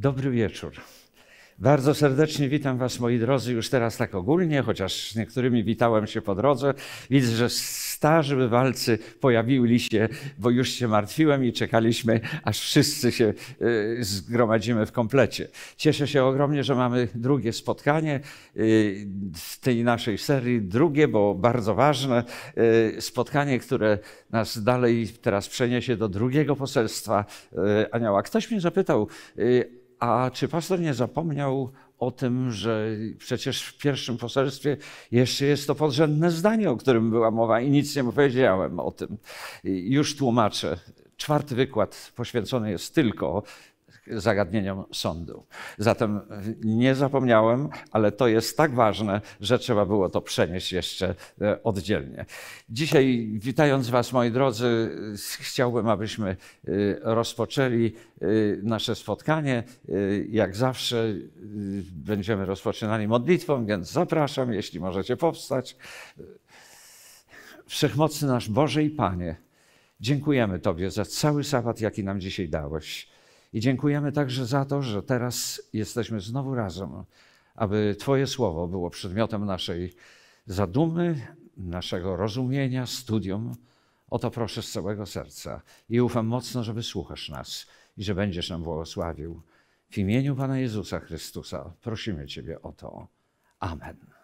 Dobry wieczór. Bardzo serdecznie witam Was, moi drodzy, już teraz tak ogólnie, chociaż z niektórymi witałem się po drodze. Widzę, że starzy bywalcy pojawili się, bo już się martwiłem i czekaliśmy, aż wszyscy się y, zgromadzimy w komplecie. Cieszę się ogromnie, że mamy drugie spotkanie y, w tej naszej serii, drugie, bo bardzo ważne y, spotkanie, które nas dalej teraz przeniesie do drugiego poselstwa Anioła. Ktoś mnie zapytał, a czy pastor nie zapomniał o tym, że przecież w pierwszym poselstwie jeszcze jest to podrzędne zdanie, o którym była mowa i nic nie powiedziałem o tym. Już tłumaczę. Czwarty wykład poświęcony jest tylko zagadnieniom sądu. Zatem nie zapomniałem, ale to jest tak ważne, że trzeba było to przenieść jeszcze e, oddzielnie. Dzisiaj, witając Was, moi drodzy, chciałbym, abyśmy e, rozpoczęli e, nasze spotkanie. Jak zawsze będziemy rozpoczynali modlitwą, więc zapraszam, jeśli możecie powstać. Wszechmocny nasz Boże i Panie, dziękujemy Tobie za cały sabat, jaki nam dzisiaj dałeś. I dziękujemy także za to, że teraz jesteśmy znowu razem, aby Twoje słowo było przedmiotem naszej zadumy, naszego rozumienia, studium. O to proszę z całego serca i ufam mocno, że wysłuchasz nas i że będziesz nam błogosławił. W imieniu Pana Jezusa Chrystusa prosimy Ciebie o to. Amen.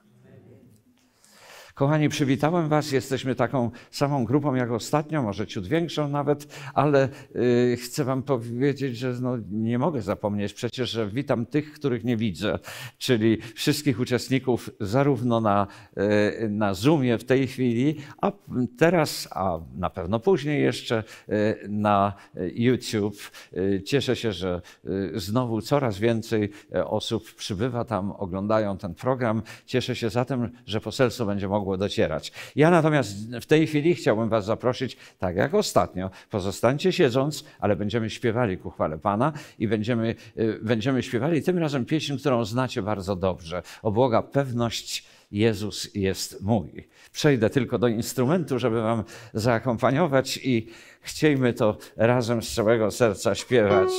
Kochani, przywitałem Was. Jesteśmy taką samą grupą jak ostatnio, może ciut większą nawet, ale yy, chcę Wam powiedzieć, że no, nie mogę zapomnieć przecież, że witam tych, których nie widzę, czyli wszystkich uczestników zarówno na, yy, na Zoomie w tej chwili, a teraz, a na pewno później jeszcze yy, na YouTube. Y, cieszę się, że y, znowu coraz więcej y, osób przybywa tam, oglądają ten program. Cieszę się zatem, że poselstwo będzie mogło mogło docierać. Ja natomiast w tej chwili chciałbym Was zaprosić, tak jak ostatnio, pozostańcie siedząc, ale będziemy śpiewali ku chwale Pana i będziemy, y, będziemy śpiewali tym razem pieśń, którą znacie bardzo dobrze. O Boga pewność Jezus jest mój. Przejdę tylko do instrumentu, żeby Wam zaakompaniować i chciejmy to razem z całego serca śpiewać.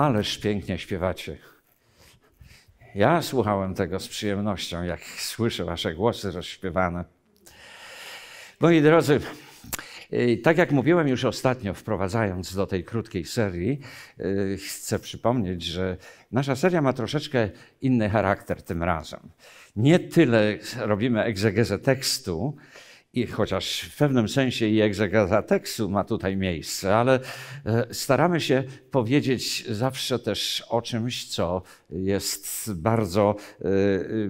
Ależ pięknie śpiewacie. Ja słuchałem tego z przyjemnością, jak słyszę wasze głosy rozśpiewane. Moi drodzy, y, tak jak mówiłem już ostatnio, wprowadzając do tej krótkiej serii, y, chcę przypomnieć, że nasza seria ma troszeczkę inny charakter tym razem. Nie tyle robimy egzegezę tekstu, i chociaż w pewnym sensie i egzegeza tekstu ma tutaj miejsce, ale e, staramy się powiedzieć zawsze też o czymś, co jest bardzo, e,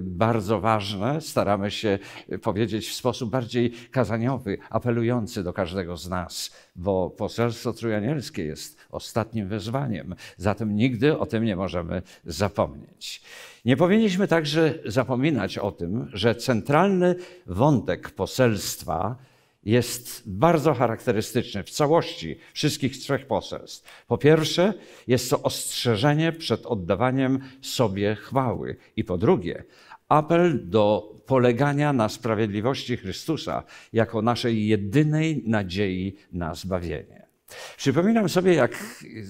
bardzo ważne. Staramy się powiedzieć w sposób bardziej kazaniowy, apelujący do każdego z nas, bo poselstwo trójanielskie jest ostatnim wezwaniem. Zatem nigdy o tym nie możemy zapomnieć. Nie powinniśmy także zapominać o tym, że centralny wątek poselstwa jest bardzo charakterystyczny w całości wszystkich trzech poselstw. Po pierwsze, jest to ostrzeżenie przed oddawaniem sobie chwały, i po drugie, apel do polegania na sprawiedliwości Chrystusa jako naszej jedynej nadziei na zbawienie. Przypominam sobie, jak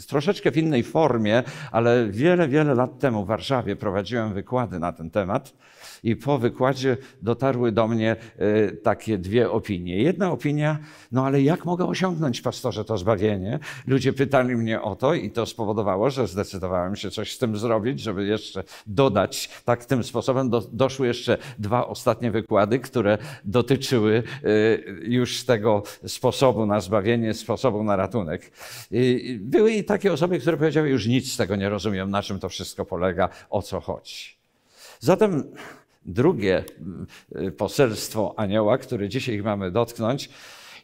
troszeczkę w innej formie, ale wiele, wiele lat temu w Warszawie prowadziłem wykłady na ten temat i po wykładzie dotarły do mnie e, takie dwie opinie. Jedna opinia, no ale jak mogę osiągnąć, pastorze, to zbawienie? Ludzie pytali mnie o to i to spowodowało, że zdecydowałem się coś z tym zrobić, żeby jeszcze dodać. Tak tym sposobem do, doszły jeszcze dwa ostatnie wykłady, które dotyczyły e, już tego sposobu na zbawienie, sposobu na ratunek. Były i takie osoby, które powiedziały, już nic z tego nie rozumiem, na czym to wszystko polega, o co chodzi. Zatem Drugie y, poselstwo anioła, które dzisiaj mamy dotknąć,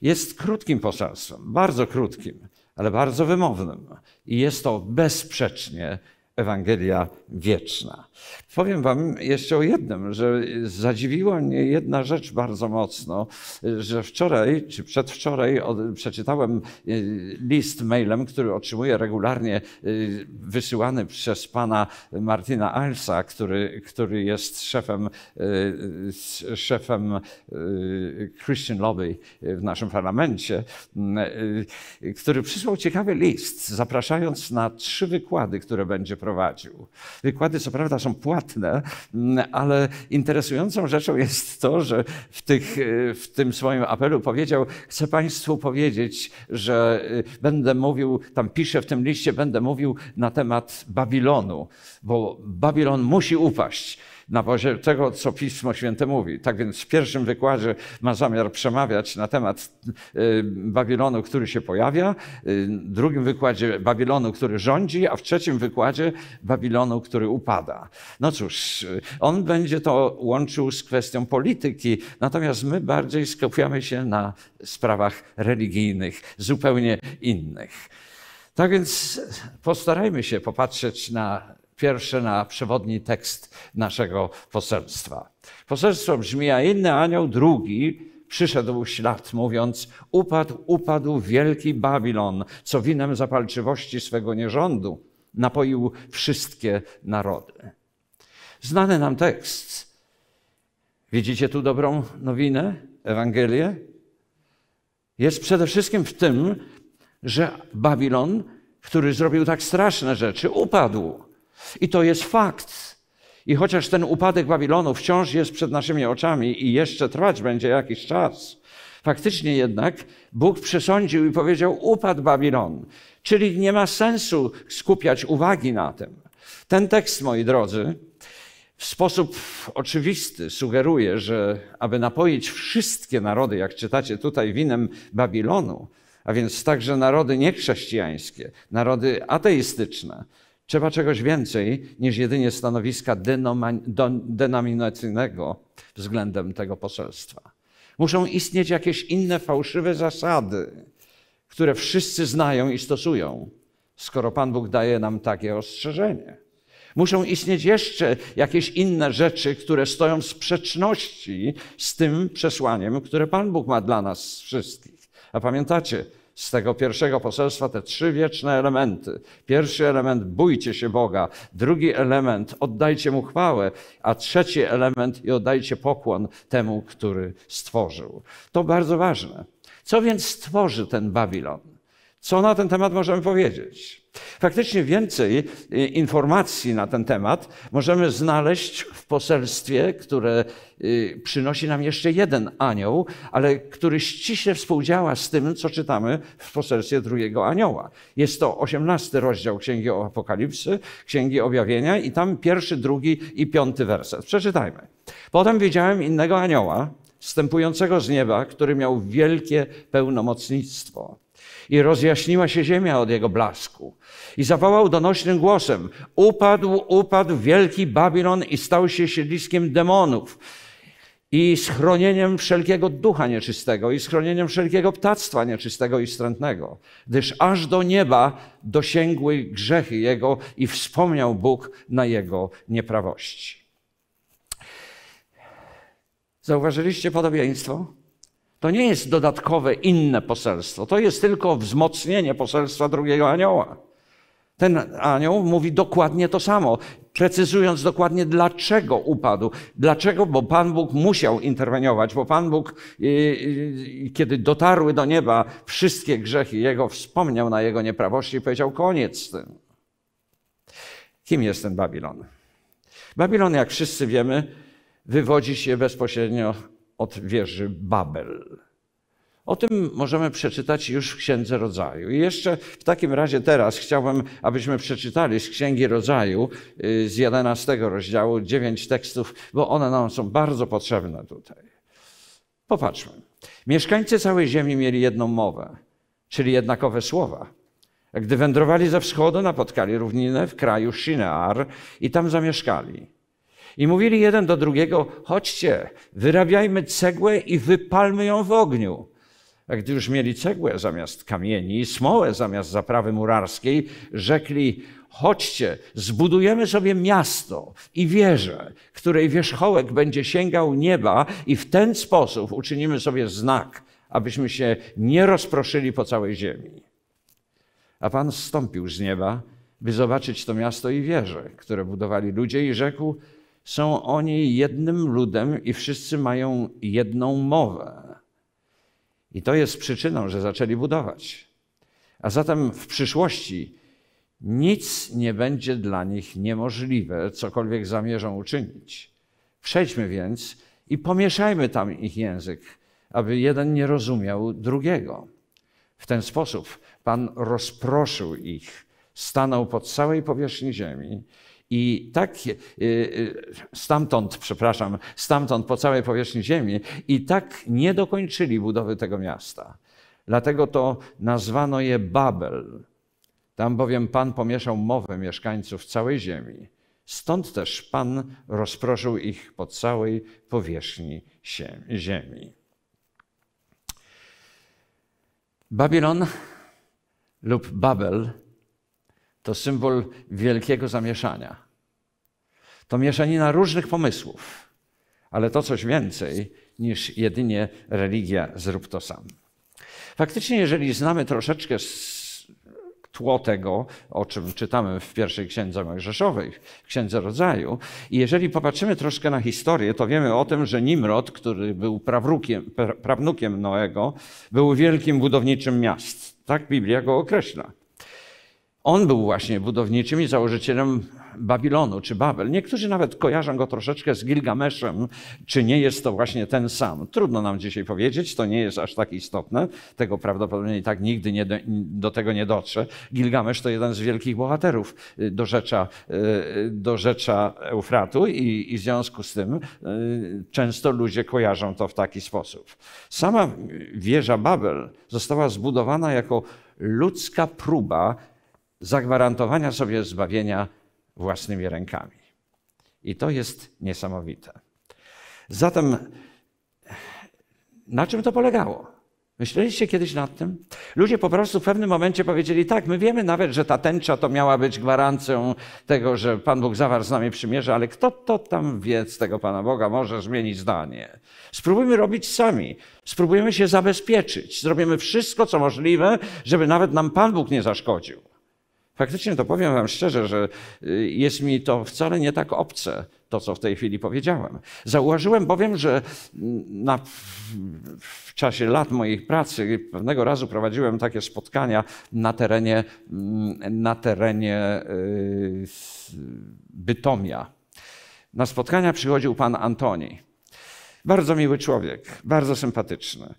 jest krótkim poselstwem, bardzo krótkim, ale bardzo wymownym. I jest to bezsprzecznie Ewangelia wieczna. Powiem Wam jeszcze o jednym, że zadziwiła mnie jedna rzecz bardzo mocno, że wczoraj czy przedwczoraj przeczytałem y, list mailem, który otrzymuję regularnie y, wysyłany przez pana Martina Alsa, który, który jest szefem, y, szefem Christian Lobby w naszym parlamencie, który przysłał ciekawy list, zapraszając na trzy wykłady, które będzie prowadził. Wykłady co prawda są płatne, mm, ale interesującą rzeczą jest to, że w, tych, w tym swoim apelu powiedział, chcę Państwu powiedzieć, że y, będę mówił, tam piszę w tym liście, będę mówił na temat Babilonu, bo Babilon musi upaść na poziomie tego, co Pismo Święte mówi. Tak więc w pierwszym wykładzie ma zamiar przemawiać na temat y, Babilonu, który się pojawia, y, w drugim wykładzie Babilonu, który rządzi, a w trzecim wykładzie Babilonu, który upada. No cóż, on będzie to łączył z kwestią polityki, natomiast my bardziej skupiamy się na sprawach religijnych, zupełnie innych. Tak więc postarajmy się popatrzeć na pierwszy na przewodni tekst naszego poselstwa. Poselstwo brzmi, a inny anioł, drugi, przyszedł ślad, mówiąc: Upadł, upadł wielki Babilon, co winem zapalczywości swego nierządu napoił wszystkie narody. Znany nam tekst. Widzicie tu dobrą nowinę, Ewangelię? Jest przede wszystkim w tym, że Babilon, który zrobił tak straszne rzeczy, upadł. I to jest fakt. I chociaż ten upadek Babilonu wciąż jest przed naszymi oczami i jeszcze trwać będzie jakiś czas, faktycznie jednak Bóg przesądził i powiedział: Upadł Babilon. Czyli nie ma sensu skupiać uwagi na tym. Ten tekst, moi drodzy, w sposób oczywisty sugeruje, że aby napoić wszystkie narody, jak czytacie tutaj, winem Babilonu, a więc także narody niechrześcijańskie, narody ateistyczne, Trzeba czegoś więcej niż jedynie stanowiska denominacyjnego względem tego poselstwa. Muszą istnieć jakieś inne fałszywe zasady, które wszyscy znają i stosują, skoro Pan Bóg daje nam takie ostrzeżenie. Muszą istnieć jeszcze jakieś inne rzeczy, które stoją w sprzeczności z tym przesłaniem, które Pan Bóg ma dla nas wszystkich. A pamiętacie, z tego pierwszego poselstwa te trzy wieczne elementy. Pierwszy element bójcie się Boga, drugi element oddajcie mu chwałę, a trzeci element i oddajcie pokłon temu, który stworzył. To bardzo ważne. Co więc stworzy ten Babilon? Co na ten temat możemy powiedzieć? Faktycznie więcej y, informacji na ten temat możemy znaleźć w poselstwie, które y, przynosi nam jeszcze jeden anioł, ale który ściśle współdziała z tym, co czytamy w poselstwie drugiego anioła. Jest to osiemnasty rozdział Księgi Apokalipsy, Księgi Objawienia i tam pierwszy, drugi i piąty werset. Przeczytajmy. Potem widziałem innego anioła, wstępującego z nieba, który miał wielkie pełnomocnictwo i rozjaśniła się ziemia od jego blasku. I zawołał donośnym głosem: Upadł, upadł wielki Babilon i stał się siedliskiem demonów i schronieniem wszelkiego ducha nieczystego i schronieniem wszelkiego ptactwa nieczystego i wstrętnego, gdyż aż do nieba dosięgły grzechy jego i wspomniał Bóg na jego nieprawości. Zauważyliście podobieństwo? To nie jest dodatkowe inne poselstwo, to jest tylko wzmocnienie poselstwa drugiego anioła. Ten anioł mówi dokładnie to samo, precyzując dokładnie dlaczego upadł. Dlaczego? Bo Pan Bóg musiał interweniować, bo Pan Bóg, kiedy dotarły do nieba wszystkie grzechy Jego, wspomniał na Jego nieprawości i powiedział koniec z tym. Kim jest ten Babilon? Babilon, jak wszyscy wiemy, wywodzi się bezpośrednio od wieży Babel. O tym możemy przeczytać już w Księdze Rodzaju. I jeszcze w takim razie teraz chciałbym, abyśmy przeczytali z Księgi Rodzaju y, z 11 rozdziału dziewięć tekstów, bo one nam są bardzo potrzebne tutaj. Popatrzmy. Mieszkańcy całej ziemi mieli jedną mowę, czyli jednakowe słowa. Gdy wędrowali ze wschodu, napotkali równinę w kraju Shinear i tam zamieszkali. I mówili jeden do drugiego: chodźcie, wyrabiajmy cegłę i wypalmy ją w ogniu. A gdy już mieli cegłę zamiast kamieni i smołę zamiast zaprawy murarskiej, rzekli: Chodźcie, zbudujemy sobie miasto i wieżę, której wierzchołek będzie sięgał nieba, i w ten sposób uczynimy sobie znak, abyśmy się nie rozproszyli po całej ziemi. A Pan zstąpił z nieba, by zobaczyć to miasto i wieże, które budowali ludzie, i rzekł: są oni jednym ludem i wszyscy mają jedną mowę. I to jest przyczyną, że zaczęli budować. A zatem w przyszłości nic nie będzie dla nich niemożliwe, cokolwiek zamierzą uczynić. Przejdźmy więc i pomieszajmy tam ich język, aby jeden nie rozumiał drugiego. W ten sposób Pan rozproszył ich, stanął po całej powierzchni ziemi i tak y, y, stamtąd, przepraszam, stamtąd po całej powierzchni ziemi i tak nie dokończyli budowy tego miasta. Dlatego to nazwano je Babel. Tam bowiem Pan pomieszał mowę mieszkańców całej ziemi. Stąd też Pan rozproszył ich po całej powierzchni ziemi. Babilon lub Babel to symbol wielkiego zamieszania. To mieszanina różnych pomysłów, ale to coś więcej niż jedynie religia zrób to sam. Faktycznie, jeżeli znamy troszeczkę tło tego, o czym czytamy w pierwszej księdze Mojżeszowej, w księdze rodzaju, i jeżeli popatrzymy troszkę na historię, to wiemy o tym, że Nimrod, który był prawnukiem Noego, był wielkim budowniczym miast. Tak Biblia go określa. On był właśnie budowniczym i założycielem Babilonu czy Babel. Niektórzy nawet kojarzą go troszeczkę z Gilgameszem, czy nie jest to właśnie ten sam. Trudno nam dzisiaj powiedzieć, to nie jest aż tak istotne. Tego prawdopodobnie i tak nigdy nie do, do tego nie dotrze. Gilgamesz to jeden z wielkich bohaterów y, do rzecza, y, do rzecza Eufratu i, i w związku z tym y, często ludzie kojarzą to w taki sposób. Sama wieża Babel została zbudowana jako ludzka próba zagwarantowania sobie zbawienia własnymi rękami. I to jest niesamowite. Zatem, na czym to polegało? Myśleliście kiedyś nad tym? Ludzie po prostu w pewnym momencie powiedzieli: Tak, my wiemy nawet, że ta tęcza to miała być gwarancją tego, że Pan Bóg zawarł z nami przymierze, ale kto to tam wie z tego Pana Boga może zmienić zdanie? Spróbujmy robić sami. Spróbujemy się zabezpieczyć. Zrobimy wszystko, co możliwe, żeby nawet nam Pan Bóg nie zaszkodził. Faktycznie to powiem Wam szczerze, że y, jest mi to wcale nie tak obce, to co w tej chwili powiedziałem. Zauważyłem bowiem, że na, w czasie lat mojej pracy pewnego razu prowadziłem takie spotkania na terenie, na terenie yy, Bytomia. Na spotkania przychodził pan Antoni. Bardzo miły człowiek, bardzo sympatyczny.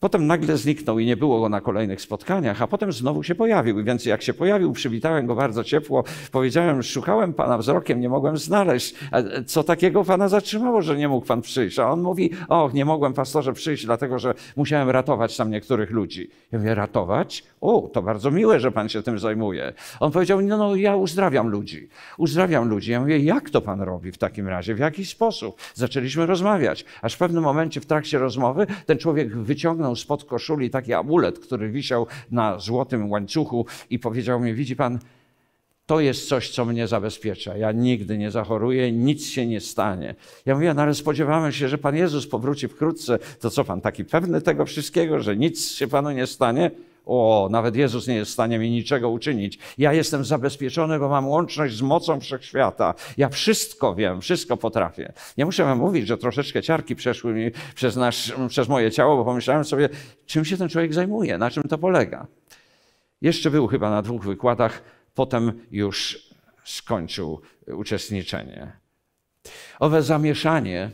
Potem nagle zniknął i nie było go na kolejnych spotkaniach, a potem znowu się pojawił. Więc jak się pojawił, przywitałem go bardzo ciepło. Powiedziałem, szukałem pana wzrokiem, nie mogłem znaleźć. Co takiego pana zatrzymało, że nie mógł pan przyjść? A on mówi, o, nie mogłem pastorze przyjść, dlatego że musiałem ratować tam niektórych ludzi. Ja mówię, ratować? O, to bardzo miłe, że pan się tym zajmuje. On powiedział, no, no ja uzdrawiam ludzi. Uzdrawiam ludzi. Ja mówię, jak to pan robi w takim razie? W jaki sposób? Zaczęliśmy rozmawiać. Aż w pewnym momencie w trakcie rozmowy ten człowiek wyciągnął wyciągnął spod koszuli taki amulet, który wisiał na złotym łańcuchu i powiedział mi, widzi pan, to jest coś, co mnie zabezpiecza. Ja nigdy nie zachoruję, nic się nie stanie. Ja mówię, no ale spodziewamy się, że Pan Jezus powróci wkrótce. To co Pan taki pewny tego wszystkiego, że nic się Panu nie stanie? O, nawet Jezus nie jest w stanie mi niczego uczynić. Ja jestem zabezpieczony, bo mam łączność z mocą wszechświata. Ja wszystko wiem, wszystko potrafię. Nie muszę wam mówić, że troszeczkę ciarki przeszły mi przez, nasz, przez moje ciało, bo pomyślałem sobie, czym się ten człowiek zajmuje, na czym to polega. Jeszcze był chyba na dwóch wykładach, potem już skończył uczestniczenie. Owe zamieszanie,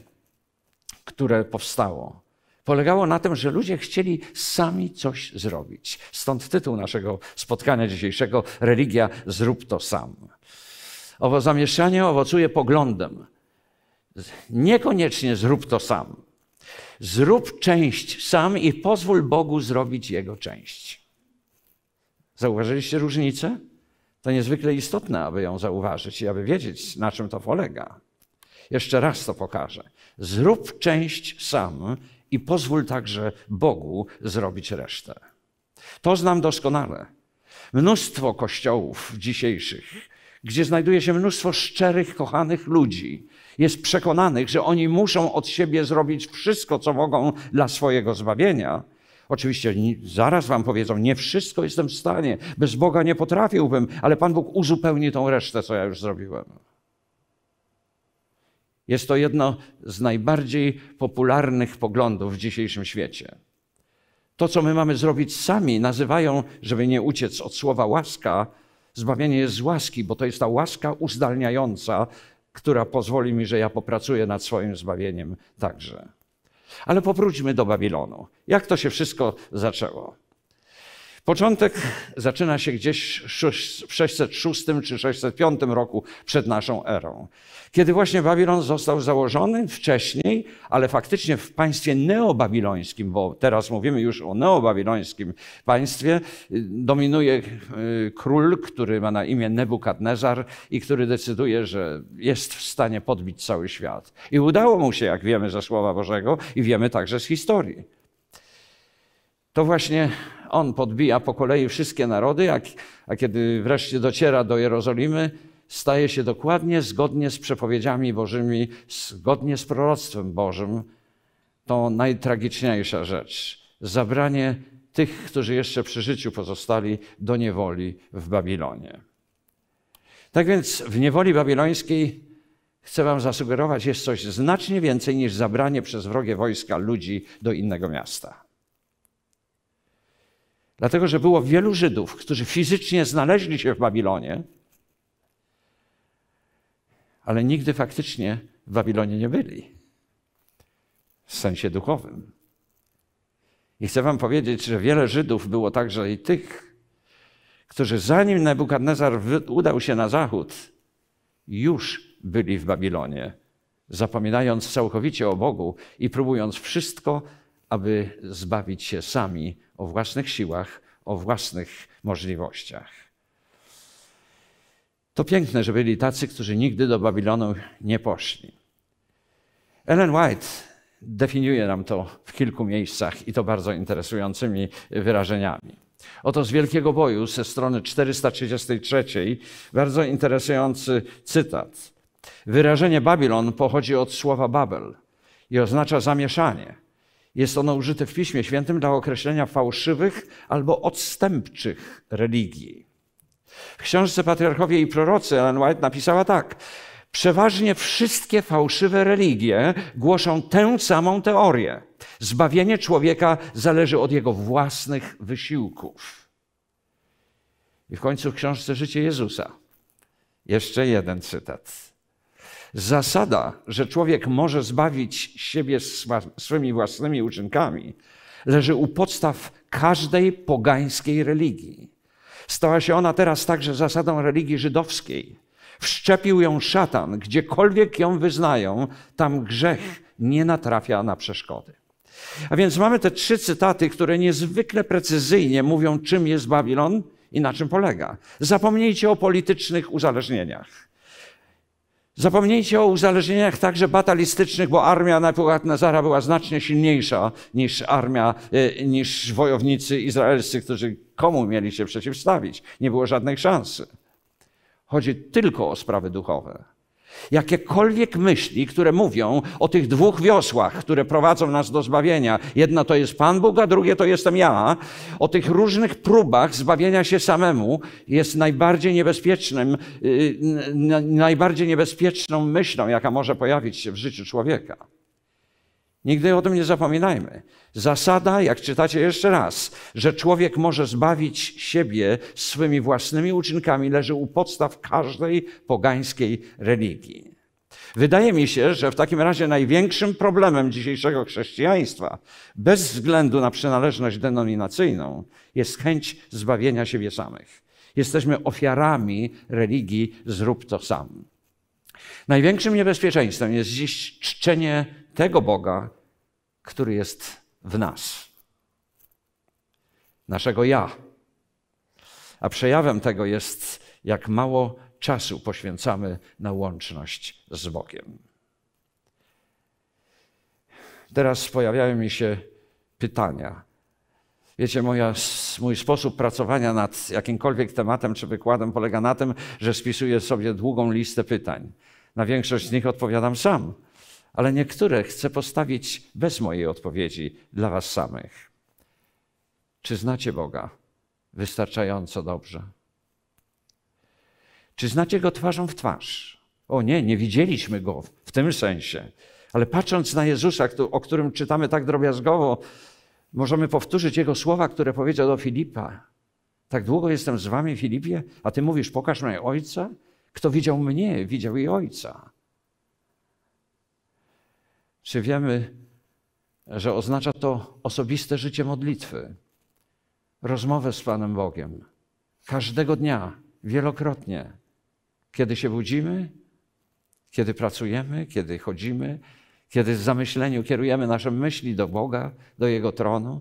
które powstało, polegało na tym, że ludzie chcieli sami coś zrobić. Stąd tytuł naszego spotkania dzisiejszego Religia zrób to sam. Owo zamieszanie owocuje poglądem. Niekoniecznie zrób to sam. Zrób część sam i pozwól Bogu zrobić jego część. Zauważyliście różnicę? To niezwykle istotne, aby ją zauważyć i aby wiedzieć, na czym to polega. Jeszcze raz to pokażę. Zrób część sam i pozwól także Bogu zrobić resztę. To znam doskonale. Mnóstwo kościołów dzisiejszych, gdzie znajduje się mnóstwo szczerych, kochanych ludzi, jest przekonanych, że oni muszą od siebie zrobić wszystko, co mogą dla swojego zbawienia. Oczywiście zaraz wam powiedzą, nie wszystko jestem w stanie, bez Boga nie potrafiłbym, ale Pan Bóg uzupełni tą resztę, co ja już zrobiłem. Jest to jedno z najbardziej popularnych poglądów w dzisiejszym świecie. To, co my mamy zrobić sami, nazywają, żeby nie uciec od słowa łaska, zbawienie jest z łaski, bo to jest ta łaska uzdalniająca, która pozwoli mi, że ja popracuję nad swoim zbawieniem także. Ale powróćmy do Babilonu. Jak to się wszystko zaczęło? Początek zaczyna się gdzieś w 606 czy 605 roku przed naszą erą, kiedy właśnie Babilon został założony wcześniej, ale faktycznie w państwie neobabilońskim, bo teraz mówimy już o neobabilońskim państwie, dominuje y, król, który ma na imię Nebukadnezar i który decyduje, że jest w stanie podbić cały świat. I udało mu się, jak wiemy ze Słowa Bożego i wiemy także z historii. To właśnie on podbija po kolei wszystkie narody, a, kiedy wreszcie dociera do Jerozolimy, staje się dokładnie zgodnie z przepowiedziami Bożymi, zgodnie z proroctwem Bożym. To najtragiczniejsza rzecz. Zabranie tych, którzy jeszcze przy życiu pozostali do niewoli w Babilonie. Tak więc w niewoli babilońskiej chcę Wam zasugerować, jest coś znacznie więcej niż zabranie przez wrogie wojska ludzi do innego miasta. Dlatego, że było wielu Żydów, którzy fizycznie znaleźli się w Babilonie, ale nigdy faktycznie w Babilonie nie byli. W sensie duchowym. I chcę Wam powiedzieć, że wiele Żydów było także i tych, którzy zanim Nebukadnezar udał się na zachód, już byli w Babilonie, zapominając całkowicie o Bogu i próbując wszystko, aby zbawić się sami o własnych siłach, o własnych możliwościach. To piękne, że byli tacy, którzy nigdy do Babilonu nie poszli. Ellen White definiuje nam to w kilku miejscach i to bardzo interesującymi wyrażeniami. Oto z Wielkiego Boju ze strony 433 bardzo interesujący cytat. Wyrażenie Babilon pochodzi od słowa Babel i oznacza zamieszanie. Jest ono użyte w Piśmie Świętym dla określenia fałszywych albo odstępczych religii. W książce Patriarchowie i Prorocy Ellen White napisała tak. Przeważnie wszystkie fałszywe religie głoszą tę samą teorię. Zbawienie człowieka zależy od jego własnych wysiłków. I w końcu w książce Życie Jezusa jeszcze jeden cytat. Zasada, że człowiek może zbawić siebie swymi własnymi uczynkami, leży u podstaw każdej pogańskiej religii. Stała się ona teraz także zasadą religii żydowskiej. Wszczepił ją szatan, gdziekolwiek ją wyznają, tam grzech nie natrafia na przeszkody. A więc mamy te trzy cytaty, które niezwykle precyzyjnie mówią, czym jest Babilon i na czym polega. Zapomnijcie o politycznych uzależnieniach. Zapomnijcie o uzależnieniach także batalistycznych, bo armia Nebukadnezara była znacznie silniejsza niż armia, e, niż wojownicy izraelscy, którzy komu mieli się przeciwstawić. Nie było żadnej szansy. Chodzi tylko o sprawy duchowe. Jakiekolwiek myśli, które mówią o tych dwóch wiosłach, które prowadzą nas do zbawienia, jedna to jest Pan Bóg, a drugie to jestem ja, o tych różnych próbach zbawienia się samemu jest najbardziej niebezpiecznym, y, najbardziej niebezpieczną myślą, jaka może pojawić się w życiu człowieka. Nigdy o tym nie zapominajmy. Zasada, jak czytacie jeszcze raz, że człowiek może zbawić siebie swymi własnymi uczynkami, leży u podstaw każdej pogańskiej religii. Wydaje mi się, że w takim razie największym problemem dzisiejszego chrześcijaństwa, bez względu na przynależność denominacyjną, jest chęć zbawienia siebie samych. Jesteśmy ofiarami religii zrób to sam. Największym niebezpieczeństwem jest dziś czczenie tego Boga, który jest w nas. Naszego ja. A przejawem tego jest, jak mało czasu poświęcamy na łączność z Bogiem. Teraz pojawiają mi się pytania. Wiecie, moja, mój sposób pracowania nad jakimkolwiek tematem czy wykładem polega na tym, że spisuję sobie długą listę pytań. Na większość z nich odpowiadam sam ale niektóre chcę postawić bez mojej odpowiedzi dla Was samych. Czy znacie Boga wystarczająco dobrze? Czy znacie Go twarzą w twarz? O nie, nie widzieliśmy Go w tym sensie, ale patrząc na Jezusa, o którym czytamy tak drobiazgowo, możemy powtórzyć Jego słowa, które powiedział do Filipa. Tak długo jestem z wami, Filipie, a ty mówisz, pokaż mnie Ojca? Kto widział mnie, widział i Ojca. Czy wiemy, że oznacza to osobiste życie modlitwy, rozmowę z Panem Bogiem, każdego dnia, wielokrotnie, kiedy się budzimy, kiedy pracujemy, kiedy chodzimy, kiedy w zamyśleniu kierujemy nasze myśli do Boga, do Jego tronu?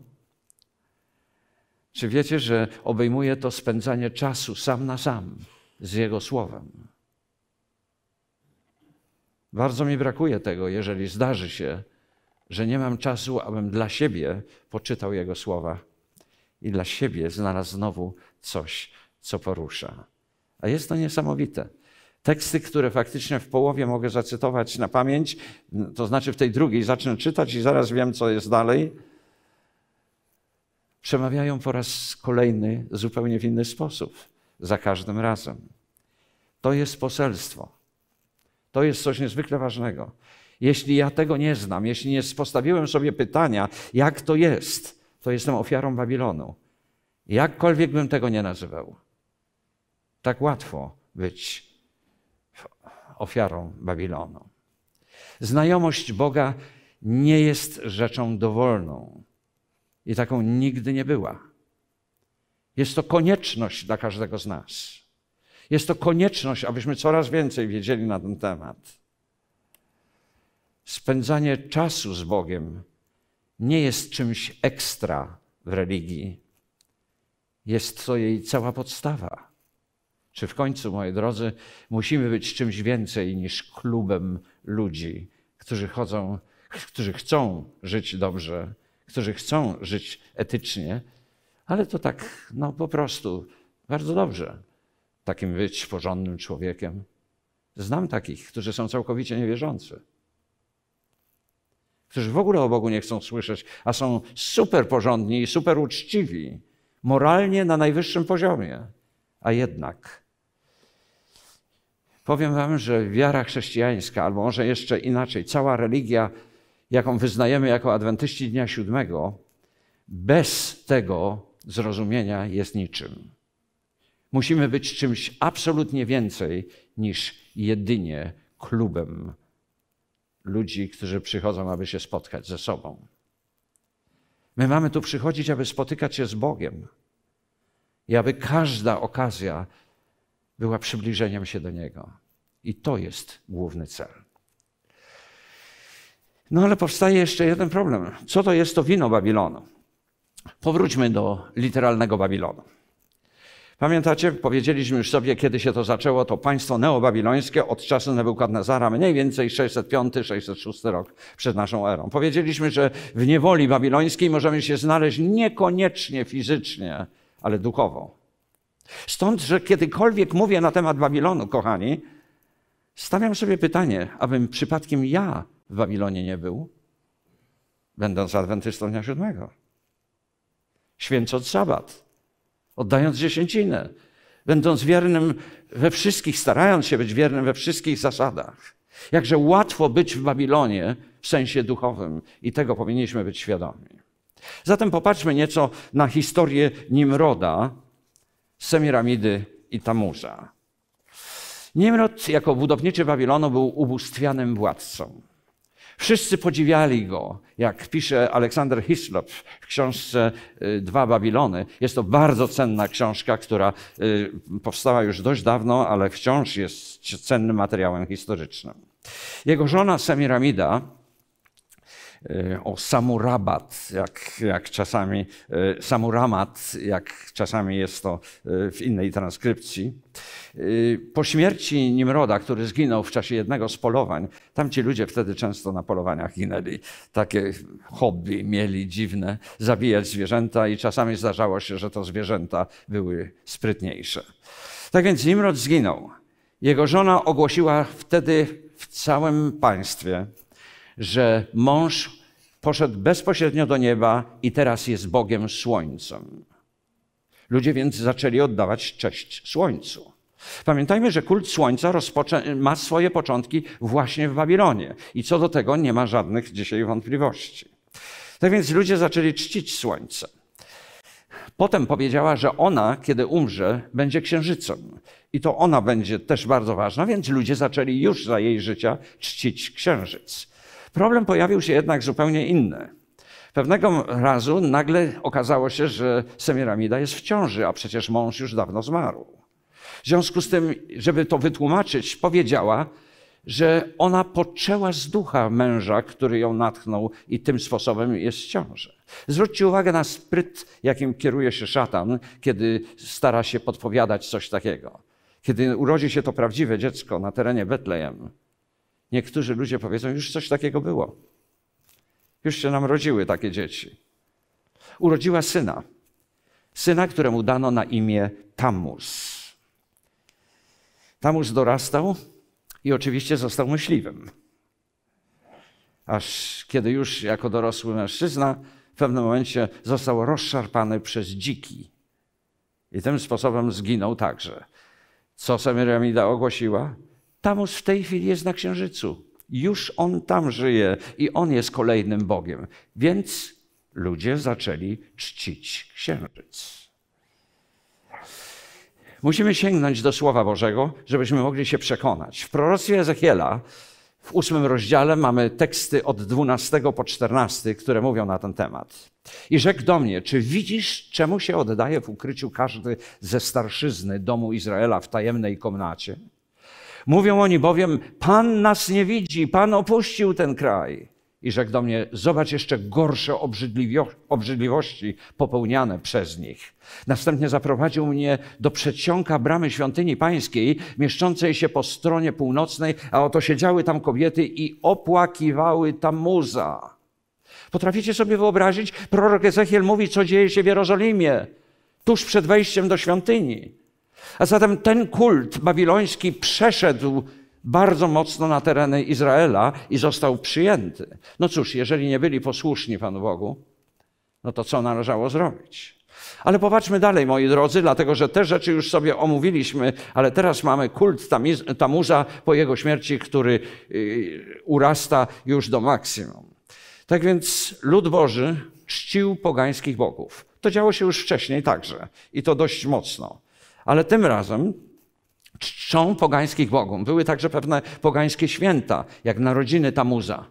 Czy wiecie, że obejmuje to spędzanie czasu sam na sam z Jego Słowem? Bardzo mi brakuje tego, jeżeli zdarzy się, że nie mam czasu, abym dla siebie poczytał Jego słowa i dla siebie znalazł znowu coś, co porusza. A jest to niesamowite. Teksty, które faktycznie w połowie mogę zacytować na pamięć, to znaczy w tej drugiej zacznę czytać i zaraz wiem, co jest dalej, przemawiają po raz kolejny zupełnie w inny sposób, za każdym razem. To jest poselstwo. To jest coś niezwykle ważnego. Jeśli ja tego nie znam, jeśli nie postawiłem sobie pytania, jak to jest, to jestem ofiarą Babilonu. Jakkolwiek bym tego nie nazywał. Tak łatwo być ofiarą Babilonu. Znajomość Boga nie jest rzeczą dowolną i taką nigdy nie była. Jest to konieczność dla każdego z nas. Jest to konieczność, abyśmy coraz więcej wiedzieli na ten temat. Spędzanie czasu z Bogiem nie jest czymś ekstra w religii. Jest to jej cała podstawa. Czy w końcu, moi drodzy, musimy być czymś więcej niż klubem ludzi, którzy chodzą, którzy chcą żyć dobrze, którzy chcą żyć etycznie, ale to tak, no po prostu bardzo dobrze takim być porządnym człowiekiem. Znam takich, którzy są całkowicie niewierzący. Którzy w ogóle o Bogu nie chcą słyszeć, a są super porządni i super uczciwi, moralnie na najwyższym poziomie, A jednak powiem Wam, że wiara chrześcijańska, albo może jeszcze inaczej, cała religia, jaką wyznajemy jako adwentyści Dnia Siódmego, bez tego zrozumienia jest niczym. Musimy być czymś absolutnie więcej niż jedynie klubem ludzi, którzy przychodzą, aby się spotkać ze sobą. My mamy tu przychodzić, aby spotykać się z Bogiem i aby każda okazja była przybliżeniem się do Niego. I to jest główny cel. No ale powstaje jeszcze jeden problem. Co to jest to wino Babilonu? Powróćmy do literalnego Babilonu. Pamiętacie, powiedzieliśmy już sobie, kiedy się to zaczęło, to państwo neobabilońskie od czasu Nebukadnezara, mniej więcej 605-606 rok przed naszą erą. Powiedzieliśmy, że w niewoli babilońskiej możemy się znaleźć niekoniecznie fizycznie, ale duchowo. Stąd, że kiedykolwiek mówię na temat Babilonu, kochani, stawiam sobie pytanie, abym przypadkiem ja w Babilonie nie był, będąc adwentystą dnia siódmego, święcąc sabat oddając dziesięcinę, będąc wiernym we wszystkich, starając się być wiernym we wszystkich zasadach. Jakże łatwo być w Babilonie w sensie duchowym i tego powinniśmy być świadomi. Zatem popatrzmy nieco na historię Nimroda, Semiramidy i Tamuza. Nimrod jako budowniczy Babilonu był ubóstwianym władcą. Wszyscy podziwiali go, jak pisze Aleksander Hislop w książce y, Dwa Babilony. Jest to bardzo cenna książka, która y, powstała już dość dawno, ale wciąż jest cennym materiałem historycznym. Jego żona Semiramida, o Samurabat, jak, jak czasami, Samuramat, jak czasami jest to w innej transkrypcji, po śmierci Nimroda, który zginął w czasie jednego z polowań, tam ci ludzie wtedy często na polowaniach ginęli. Takie hobby mieli dziwne, zabijać zwierzęta i czasami zdarzało się, że to zwierzęta były sprytniejsze. Tak więc Nimrod zginął. Jego żona ogłosiła wtedy w całym państwie, że mąż poszedł bezpośrednio do nieba i teraz jest Bogiem Słońcem. Ludzie więc zaczęli oddawać cześć Słońcu. Pamiętajmy, że kult słońca ma swoje początki właśnie w Babilonie i co do tego nie ma żadnych dzisiaj wątpliwości. Tak więc ludzie zaczęli czcić słońce. Potem powiedziała, że ona, kiedy umrze, będzie księżycem. I to ona będzie też bardzo ważna, więc ludzie zaczęli już za jej życia czcić księżyc. Problem pojawił się jednak zupełnie inny. Pewnego razu nagle okazało się, że Semiramida jest w ciąży, a przecież mąż już dawno zmarł. W związku z tym, żeby to wytłumaczyć, powiedziała, że ona poczęła z ducha męża, który ją natchnął i tym sposobem jest w ciąży. Zwróćcie uwagę na spryt, jakim kieruje się szatan, kiedy stara się podpowiadać coś takiego. Kiedy urodzi się to prawdziwe dziecko na terenie Betlejem, niektórzy ludzie powiedzą, już coś takiego było. Już się nam rodziły takie dzieci. Urodziła syna. Syna, któremu dano na imię Tamus. Tam już dorastał i oczywiście został myśliwym. Aż kiedy już jako dorosły mężczyzna w pewnym momencie został rozszarpany przez dziki. I tym sposobem zginął także. Co Semiramida ogłosiła? Tamus w tej chwili jest na księżycu. Już on tam żyje i on jest kolejnym Bogiem. Więc ludzie zaczęli czcić księżyc. Musimy sięgnąć do Słowa Bożego, żebyśmy mogli się przekonać. W proroctwie Ezechiela w ósmym rozdziale mamy teksty od 12 po 14, które mówią na ten temat. I rzekł do mnie, czy widzisz, czemu się oddaje w ukryciu każdy ze starszyzny domu Izraela w tajemnej komnacie? Mówią oni bowiem, Pan nas nie widzi, Pan opuścił ten kraj. I rzekł do mnie, zobacz jeszcze gorsze obrzydliwości popełniane przez nich. Następnie zaprowadził mnie do przedsionka bramy świątyni pańskiej, mieszczącej się po stronie północnej, a oto siedziały tam kobiety i opłakiwały tam muza. Potraficie sobie wyobrazić? Prorok Ezechiel mówi, co dzieje się w Jerozolimie, tuż przed wejściem do świątyni. A zatem ten kult babiloński przeszedł bardzo mocno na tereny Izraela i został przyjęty. No cóż, jeżeli nie byli posłuszni Panu Bogu, no to co należało zrobić? Ale popatrzmy dalej, moi drodzy, dlatego że te rzeczy już sobie omówiliśmy, ale teraz mamy kult Tamuza po jego śmierci, który y, urasta już do maksimum. Tak więc lud Boży czcił pogańskich bogów. To działo się już wcześniej także i to dość mocno. Ale tym razem czczą pogańskich bogów. Były także pewne pogańskie święta, jak narodziny Tamuza.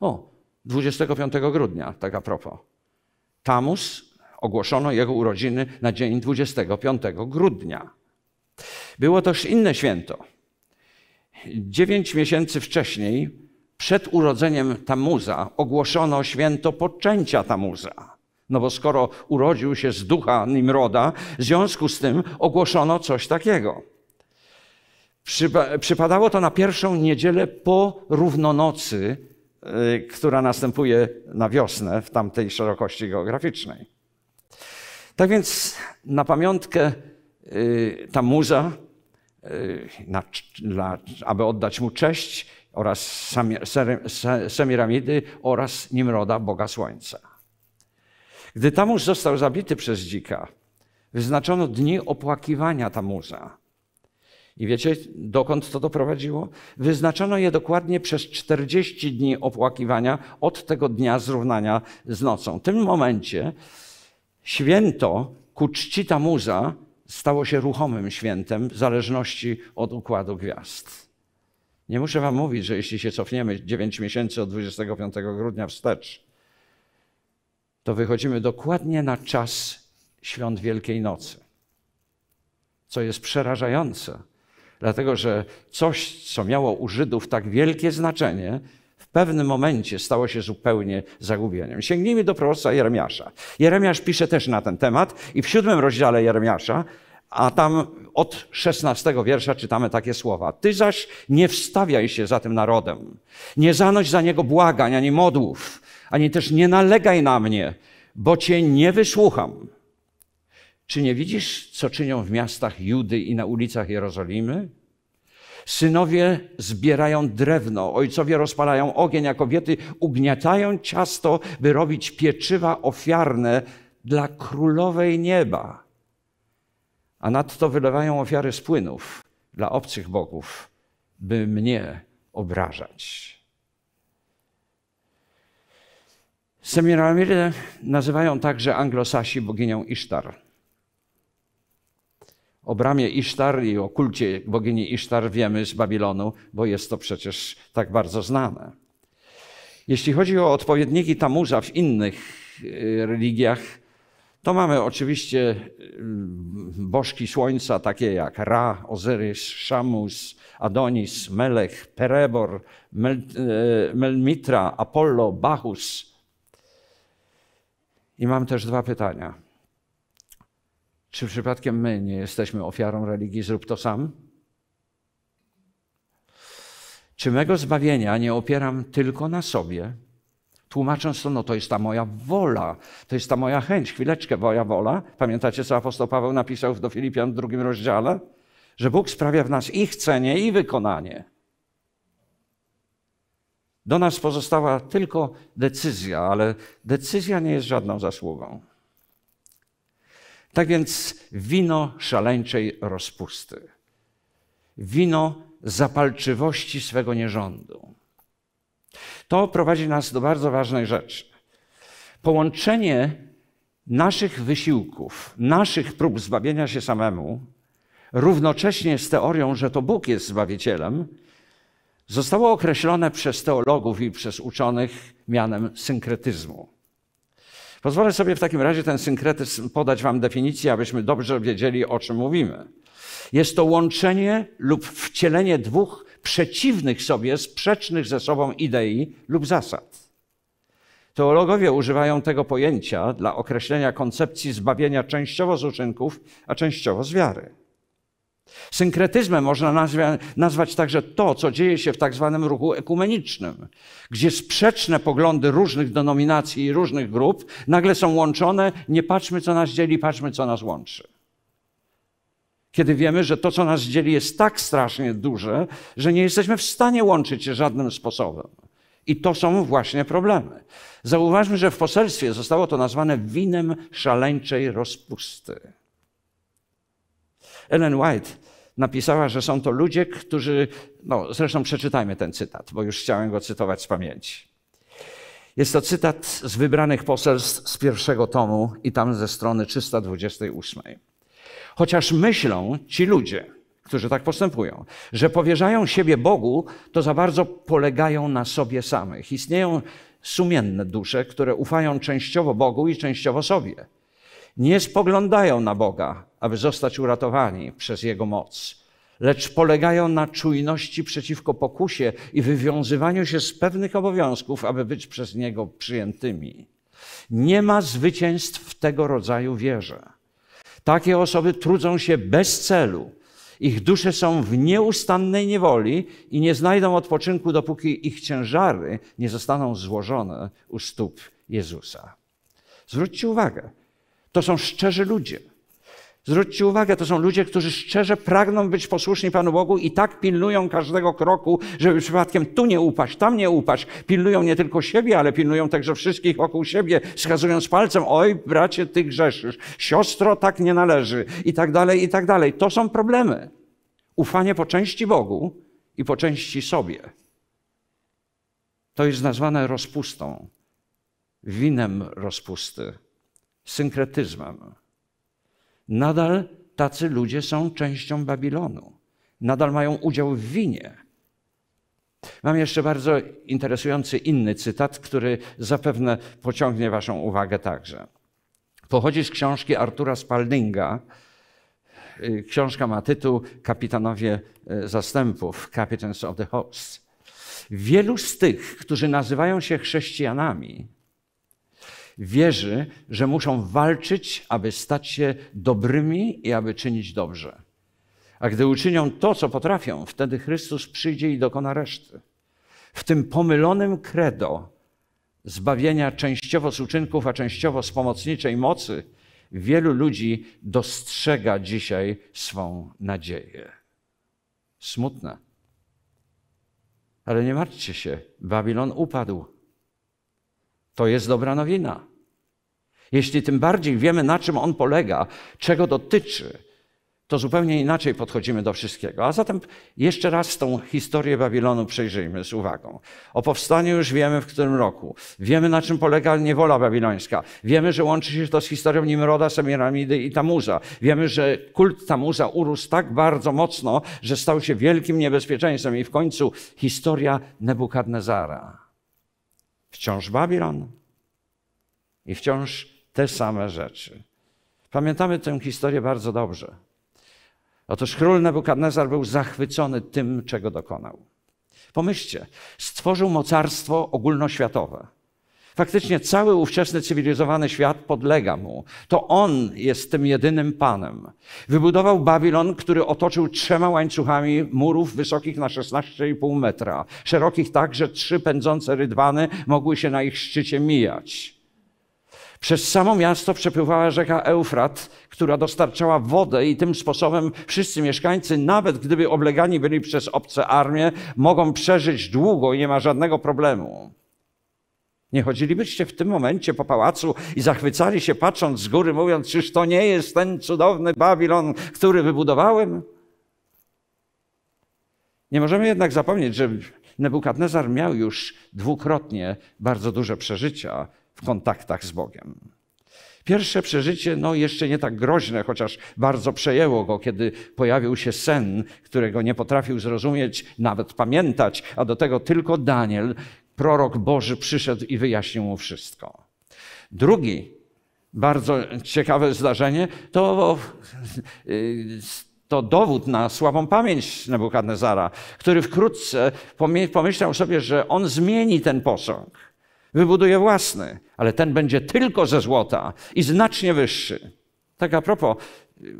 O, 25 grudnia, tak a propos. Tamuz ogłoszono jego urodziny na dzień 25 grudnia. Było też inne święto. Dziewięć miesięcy wcześniej, przed urodzeniem Tamuza, ogłoszono święto poczęcia Tamuza. No bo skoro urodził się z ducha Nimroda, w związku z tym ogłoszono coś takiego. Przypadało to na pierwszą niedzielę po równonocy, y, która następuje na wiosnę w tamtej szerokości geograficznej. Tak więc na pamiątkę y, Tamuza, y, na, aby oddać mu cześć, oraz Semiramidy oraz Nimroda, Boga Słońca. Gdy Tamuz został zabity przez dzika, wyznaczono dni opłakiwania Tamuza. I wiecie, dokąd to doprowadziło? Wyznaczono je dokładnie przez 40 dni opłakiwania od tego dnia zrównania z nocą. W tym momencie święto ku czci Tamuza stało się ruchomym świętem w zależności od układu gwiazd. Nie muszę wam mówić, że jeśli się cofniemy 9 miesięcy od 25 grudnia wstecz, to wychodzimy dokładnie na czas świąt Wielkiej Nocy. Co jest przerażające, dlatego że coś, co miało u Żydów tak wielkie znaczenie, w pewnym momencie stało się zupełnie zagubieniem. Sięgnijmy do proroca Jeremiasza. Jeremiasz pisze też na ten temat i w siódmym rozdziale Jeremiasza, a tam od szesnastego wiersza czytamy takie słowa. Ty zaś nie wstawiaj się za tym narodem, nie zanoś za niego błagań ani modłów, ani też nie nalegaj na mnie, bo cię nie wysłucham. Czy nie widzisz, co czynią w miastach Judy i na ulicach Jerozolimy? Synowie zbierają drewno, ojcowie rozpalają ogień, a kobiety ugniatają ciasto, by robić pieczywa ofiarne dla królowej nieba. A nadto wylewają ofiary z płynów dla obcych bogów, by mnie obrażać. Semiramidę nazywają także anglosasi boginią Isztar. O bramie Isztar i o kulcie bogini Isztar wiemy z Babilonu, bo jest to przecież tak bardzo znane. Jeśli chodzi o odpowiedniki Tamuza w innych y, religiach, to mamy oczywiście y, bożki słońca, takie jak Ra, Ozyrys, Szamus, Adonis, Melech, Perebor, Mel, y, Melmitra, Apollo, Bacchus. I mam też dwa pytania. Czy przypadkiem my nie jesteśmy ofiarą religii Zrób to sam? Czy mego zbawienia nie opieram tylko na sobie? Tłumacząc to, no to jest ta moja wola, to jest ta moja chęć. Chwileczkę, moja wola. Pamiętacie, co apostoł Paweł napisał do Filipian w drugim rozdziale? Że Bóg sprawia w nas i chcenie, i wykonanie. Do nas pozostała tylko decyzja, ale decyzja nie jest żadną zasługą. Tak więc wino szaleńczej rozpusty, wino zapalczywości swego nierządu. To prowadzi nas do bardzo ważnej rzeczy. Połączenie naszych wysiłków, naszych prób zbawienia się samemu, równocześnie z teorią, że to Bóg jest zbawicielem, zostało określone przez teologów i przez uczonych mianem synkretyzmu. Pozwolę sobie w takim razie ten synkretyzm podać Wam definicję, abyśmy dobrze wiedzieli, o czym mówimy. Jest to łączenie lub wcielenie dwóch przeciwnych sobie, sprzecznych ze sobą idei lub zasad. Teologowie używają tego pojęcia dla określenia koncepcji zbawienia częściowo z uczynków, a częściowo z wiary. Synkretyzmem można nazwa, nazwać także to, co dzieje się w tak zwanym ruchu ekumenicznym, gdzie sprzeczne poglądy różnych denominacji i różnych grup nagle są łączone. Nie patrzmy, co nas dzieli, patrzmy, co nas łączy. Kiedy wiemy, że to, co nas dzieli, jest tak strasznie duże, że nie jesteśmy w stanie łączyć się żadnym sposobem. I to są właśnie problemy. Zauważmy, że w poselstwie zostało to nazwane winem szaleńczej rozpusty. Ellen White napisała, że są to ludzie, którzy. No, zresztą przeczytajmy ten cytat, bo już chciałem go cytować z pamięci. Jest to cytat z wybranych poselstw z pierwszego tomu i tam ze strony 328. Chociaż myślą ci ludzie, którzy tak postępują, że powierzają siebie Bogu, to za bardzo polegają na sobie samych. Istnieją sumienne dusze, które ufają częściowo Bogu i częściowo sobie. Nie spoglądają na Boga, aby zostać uratowani przez Jego moc, lecz polegają na czujności przeciwko pokusie i wywiązywaniu się z pewnych obowiązków, aby być przez Niego przyjętymi. Nie ma zwycięstw w tego rodzaju wierze. Takie osoby trudzą się bez celu. Ich dusze są w nieustannej niewoli i nie znajdą odpoczynku, dopóki ich ciężary nie zostaną złożone u stóp Jezusa. Zwróćcie uwagę, to są szczerzy ludzie. Zwróćcie uwagę, to są ludzie, którzy szczerze pragną być posłuszni Panu Bogu i tak pilnują każdego kroku, żeby przypadkiem tu nie upaść, tam nie upaść. Pilnują nie tylko siebie, ale pilnują także wszystkich wokół siebie, wskazując palcem, oj bracie, ty grzeszysz, siostro, tak nie należy i tak dalej, i tak dalej. To są problemy. Ufanie po części Bogu i po części sobie. To jest nazwane rozpustą, winem rozpusty, synkretyzmem. Nadal tacy ludzie są częścią Babilonu. Nadal mają udział w winie. Mam jeszcze bardzo interesujący inny cytat, który zapewne pociągnie Waszą uwagę także. Pochodzi z książki Artura Spaldinga. Książka ma tytuł Kapitanowie zastępów, Captains of the Host. Wielu z tych, którzy nazywają się chrześcijanami, wierzy, że muszą walczyć, aby stać się dobrymi i aby czynić dobrze. A gdy uczynią to, co potrafią, wtedy Chrystus przyjdzie i dokona reszty. W tym pomylonym credo zbawienia częściowo z uczynków, a częściowo z pomocniczej mocy, wielu ludzi dostrzega dzisiaj swą nadzieję. Smutne. Ale nie martwcie się, Babilon upadł. To jest dobra nowina. Jeśli tym bardziej wiemy, na czym on polega, czego dotyczy, to zupełnie inaczej podchodzimy do wszystkiego. A zatem jeszcze raz tą historię Babilonu przejrzyjmy z uwagą. O powstaniu już wiemy w którym roku. Wiemy na czym polega niewola babilońska. Wiemy, że łączy się to z historią Nimroda, Semiramidy i Tamuza. Wiemy, że kult Tamuza urósł tak bardzo mocno, że stał się wielkim niebezpieczeństwem i w końcu historia Nebukadnezara. Wciąż Babilon i wciąż te same rzeczy. Pamiętamy tę historię bardzo dobrze. Otóż król Nebukadnezar był zachwycony tym, czego dokonał. Pomyślcie, stworzył mocarstwo ogólnoświatowe. Faktycznie cały ówczesny cywilizowany świat podlega mu. To on jest tym jedynym panem. Wybudował Babilon, który otoczył trzema łańcuchami murów wysokich na 16,5 metra, szerokich tak, że trzy pędzące rydwany mogły się na ich szczycie mijać. Przez samo miasto przepływała rzeka Eufrat, która dostarczała wodę i tym sposobem wszyscy mieszkańcy, nawet gdyby oblegani byli przez obce armie, mogą przeżyć długo i nie ma żadnego problemu. Nie chodzilibyście w tym momencie po pałacu i zachwycali się patrząc z góry, mówiąc, czyż to nie jest ten cudowny Babilon, który wybudowałem? Nie możemy jednak zapomnieć, że Nebukadnezar miał już dwukrotnie bardzo duże przeżycia w kontaktach z Bogiem. Pierwsze przeżycie, no jeszcze nie tak groźne, chociaż bardzo przejęło go, kiedy pojawił się sen, którego nie potrafił zrozumieć, nawet pamiętać, a do tego tylko Daniel, prorok Boży, przyszedł i wyjaśnił mu wszystko. Drugi, bardzo ciekawe zdarzenie, to, to dowód na słabą pamięć Nebukadnezara, który wkrótce pomyślał sobie, że on zmieni ten posąg Wybuduje własny, ale ten będzie tylko ze złota i znacznie wyższy. Tak a propos,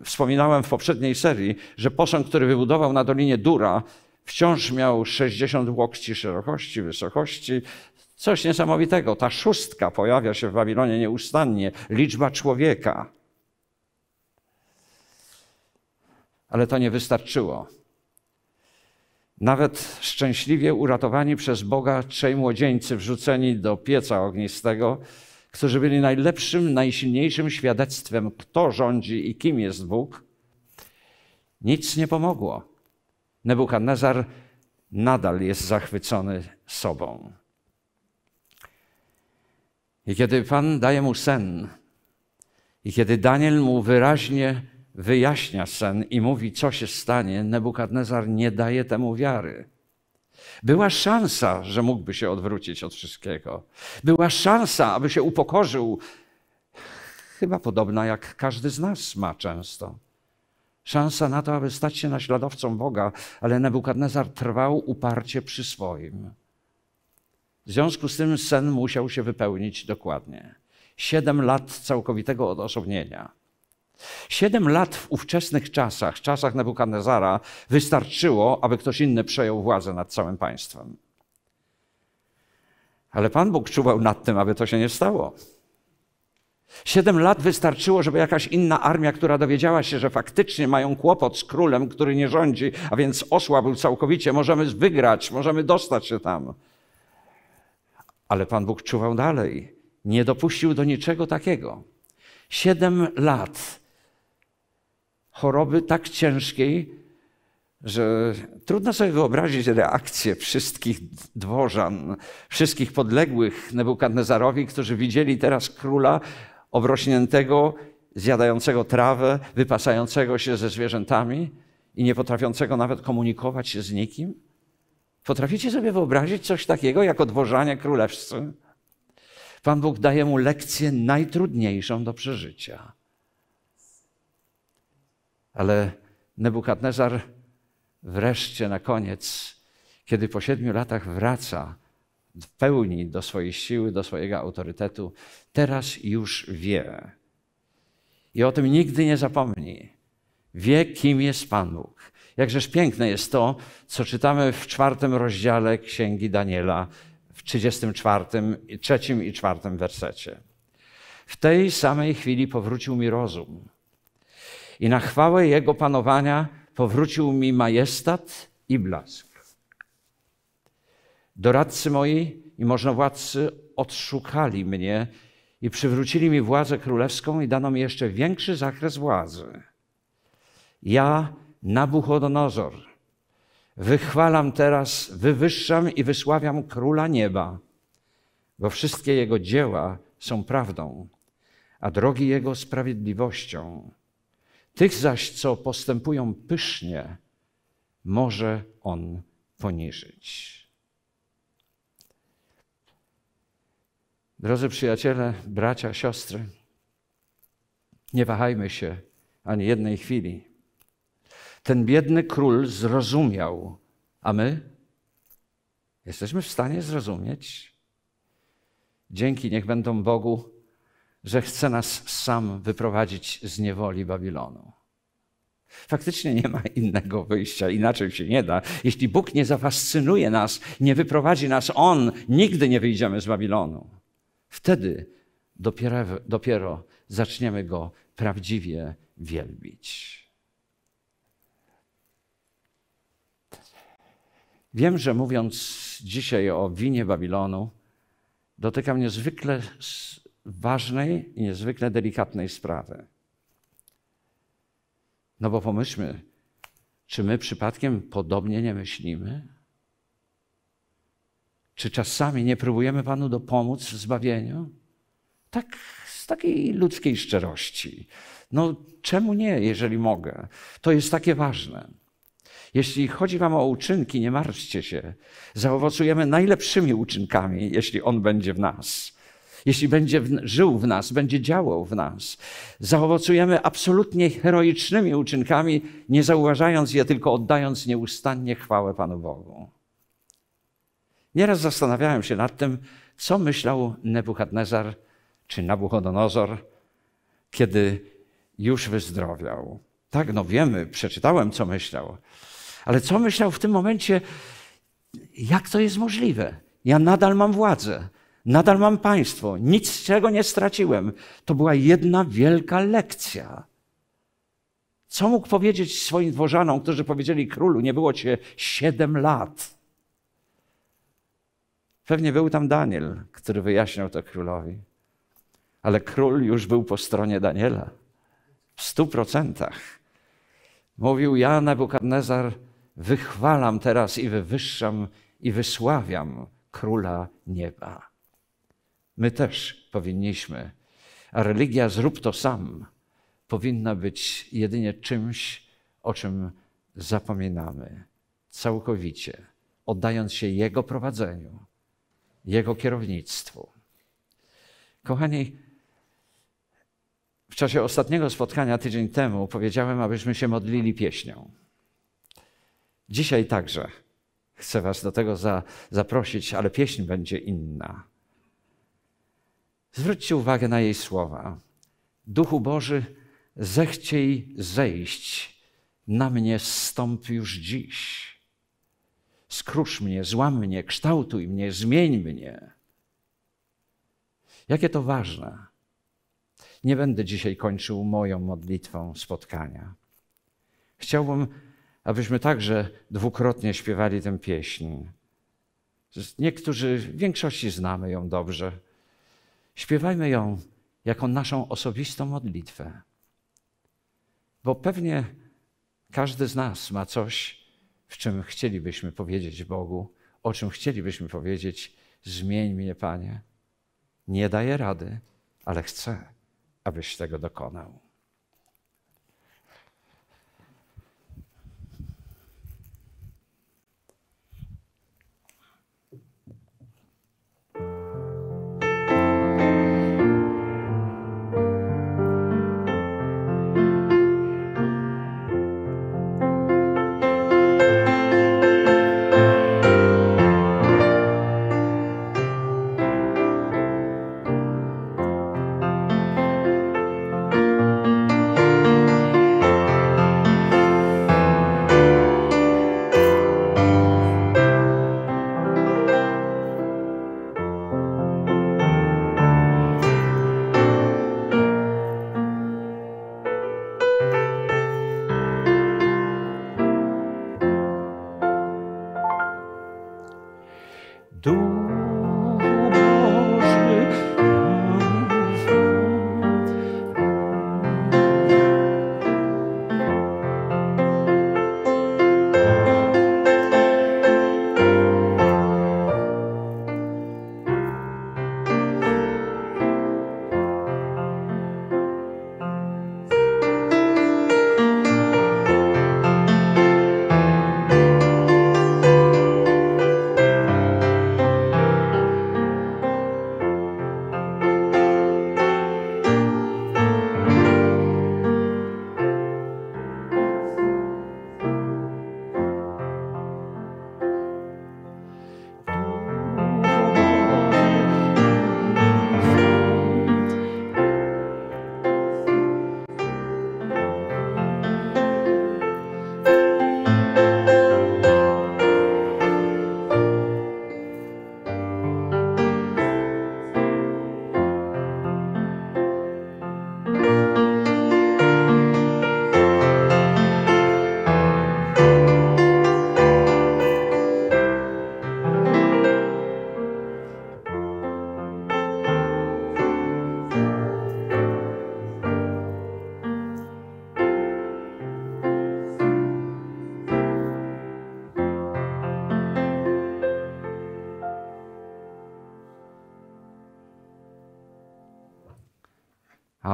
wspominałem w poprzedniej serii, że posąg, który wybudował na Dolinie Dura, wciąż miał 60 łokci szerokości, wysokości. Coś niesamowitego. Ta szóstka pojawia się w Babilonie nieustannie. Liczba człowieka. Ale to nie wystarczyło. Nawet szczęśliwie uratowani przez Boga trzej młodzieńcy wrzuceni do pieca ognistego, którzy byli najlepszym, najsilniejszym świadectwem, kto rządzi i kim jest Bóg, nic nie pomogło. Nebukadnezar nadal jest zachwycony sobą. I kiedy Pan daje mu sen, i kiedy Daniel mu wyraźnie wyjaśnia sen i mówi, co się stanie, Nebukadnezar nie daje temu wiary. Była szansa, że mógłby się odwrócić od wszystkiego. Była szansa, aby się upokorzył. Chyba podobna jak każdy z nas ma często. Szansa na to, aby stać się naśladowcą Boga, ale Nebukadnezar trwał uparcie przy swoim. W związku z tym sen musiał się wypełnić dokładnie. Siedem lat całkowitego odosobnienia. Siedem lat w ówczesnych czasach, czasach Nebukadnezara, wystarczyło, aby ktoś inny przejął władzę nad całym państwem. Ale Pan Bóg czuwał nad tym, aby to się nie stało. Siedem lat wystarczyło, żeby jakaś inna armia, która dowiedziała się, że faktycznie mają kłopot z królem, który nie rządzi, a więc osłabł całkowicie, możemy wygrać, możemy dostać się tam. Ale Pan Bóg czuwał dalej. Nie dopuścił do niczego takiego. Siedem lat choroby tak ciężkiej, że trudno sobie wyobrazić reakcję wszystkich dworzan, wszystkich podległych Nebukadnezarowi, którzy widzieli teraz króla obrośniętego, zjadającego trawę, wypasającego się ze zwierzętami i nie potrafiącego nawet komunikować się z nikim. Potraficie sobie wyobrazić coś takiego jako dworzanie królewscy? Pan Bóg daje mu lekcję najtrudniejszą do przeżycia. Ale Nebukadnezar wreszcie na koniec, kiedy po siedmiu latach wraca w pełni do swojej siły, do swojego autorytetu, teraz już wie. I o tym nigdy nie zapomni. Wie, kim jest Pan Bóg. Jakżeż piękne jest to, co czytamy w czwartym rozdziale Księgi Daniela, w 34, trzecim i czwartym wersecie. W tej samej chwili powrócił mi rozum i na chwałę Jego panowania powrócił mi majestat i blask. Doradcy moi i możnowładcy odszukali mnie i przywrócili mi władzę królewską i dano mi jeszcze większy zakres władzy. Ja, Nabuchodonozor, wychwalam teraz, wywyższam i wysławiam króla nieba, bo wszystkie jego dzieła są prawdą, a drogi jego sprawiedliwością. Tych zaś, co postępują pysznie, może on poniżyć. Drodzy przyjaciele, bracia, siostry, nie wahajmy się ani jednej chwili. Ten biedny król zrozumiał, a my jesteśmy w stanie zrozumieć. Dzięki niech będą Bogu że chce nas sam wyprowadzić z niewoli Babilonu. Faktycznie nie ma innego wyjścia, inaczej się nie da. Jeśli Bóg nie zafascynuje nas, nie wyprowadzi nas On, nigdy nie wyjdziemy z Babilonu. Wtedy dopiero, dopiero zaczniemy Go prawdziwie wielbić. Wiem, że mówiąc dzisiaj o winie Babilonu, dotykam niezwykle ważnej i niezwykle delikatnej sprawy. No bo pomyślmy, czy my przypadkiem podobnie nie myślimy? Czy czasami nie próbujemy Panu dopomóc w zbawieniu? Tak, z takiej ludzkiej szczerości. No, czemu nie, jeżeli mogę? To jest takie ważne. Jeśli chodzi Wam o uczynki, nie martwcie się. Zaowocujemy najlepszymi uczynkami, jeśli On będzie w nas jeśli będzie w, żył w nas, będzie działał w nas. Zaowocujemy absolutnie heroicznymi uczynkami, nie zauważając je, tylko oddając nieustannie chwałę Panu Bogu. Nieraz zastanawiałem się nad tym, co myślał Nebukadnezar czy Nabuchodonozor, kiedy już wyzdrowiał. Tak, no wiemy, przeczytałem, co myślał. Ale co myślał w tym momencie, jak to jest możliwe? Ja nadal mam władzę. Nadal mam państwo, nic z czego nie straciłem. To była jedna wielka lekcja. Co mógł powiedzieć swoim dworzanom, którzy powiedzieli królu, nie było cię siedem lat? Pewnie był tam Daniel, który wyjaśniał to królowi. Ale król już był po stronie Daniela. W stu procentach. Mówił ja, Nebukadnezar, wychwalam teraz i wywyższam i wysławiam króla nieba. My też powinniśmy, a religia zrób to sam powinna być jedynie czymś, o czym zapominamy całkowicie, oddając się Jego prowadzeniu, Jego kierownictwu. Kochani, w czasie ostatniego spotkania tydzień temu powiedziałem, abyśmy się modlili pieśnią. Dzisiaj także chcę Was do tego za, zaprosić, ale pieśń będzie inna. Zwróćcie uwagę na jej słowa. Duchu Boży, zechciej zejść, na mnie zstąp już dziś. Skrusz mnie, złam mnie, kształtuj mnie, zmień mnie. Jakie to ważne. Nie będę dzisiaj kończył moją modlitwą spotkania. Chciałbym, abyśmy także dwukrotnie śpiewali tę pieśń. Niektórzy, w większości znamy ją dobrze. Śpiewajmy ją jako naszą osobistą modlitwę. Bo pewnie każdy z nas ma coś, w czym chcielibyśmy powiedzieć Bogu, o czym chcielibyśmy powiedzieć: Zmień mnie, Panie. Nie daję rady, ale chcę, abyś tego dokonał.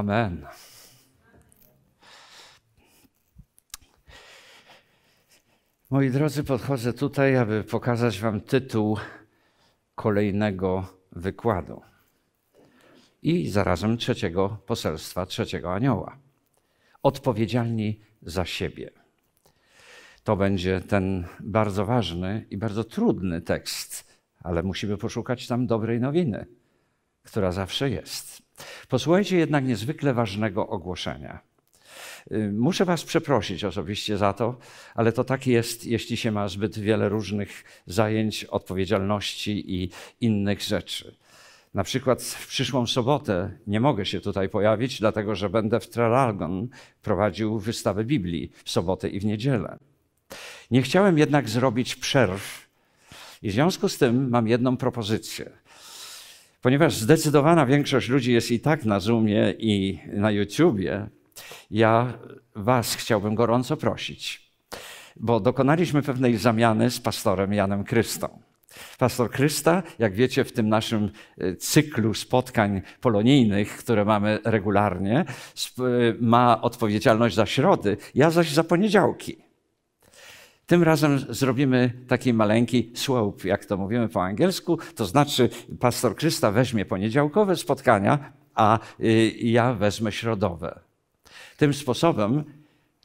Amen. Moi drodzy, podchodzę tutaj, aby pokazać Wam tytuł kolejnego wykładu i zarazem trzeciego poselstwa, trzeciego anioła. Odpowiedzialni za siebie. To będzie ten bardzo ważny i bardzo trudny tekst, ale musimy poszukać tam dobrej nowiny, która zawsze jest. Posłuchajcie jednak niezwykle ważnego ogłoszenia. Y, muszę Was przeprosić osobiście za to, ale to tak jest, jeśli się ma zbyt wiele różnych zajęć, odpowiedzialności i innych rzeczy. Na przykład w przyszłą sobotę nie mogę się tutaj pojawić, dlatego że będę w Traralgon prowadził wystawę Biblii w sobotę i w niedzielę. Nie chciałem jednak zrobić przerw i w związku z tym mam jedną propozycję. Ponieważ zdecydowana większość ludzi jest i tak na Zoomie i na YouTubie, ja Was chciałbym gorąco prosić, bo dokonaliśmy pewnej zamiany z pastorem Janem Krystą. Pastor Krysta, jak wiecie, w tym naszym e, cyklu spotkań polonijnych, które mamy regularnie, ma odpowiedzialność za środy, ja zaś za poniedziałki. Tym razem zrobimy taki maleńki swope, jak to mówimy po angielsku, to znaczy pastor Krysta weźmie poniedziałkowe spotkania, a y, ja wezmę środowe. Tym sposobem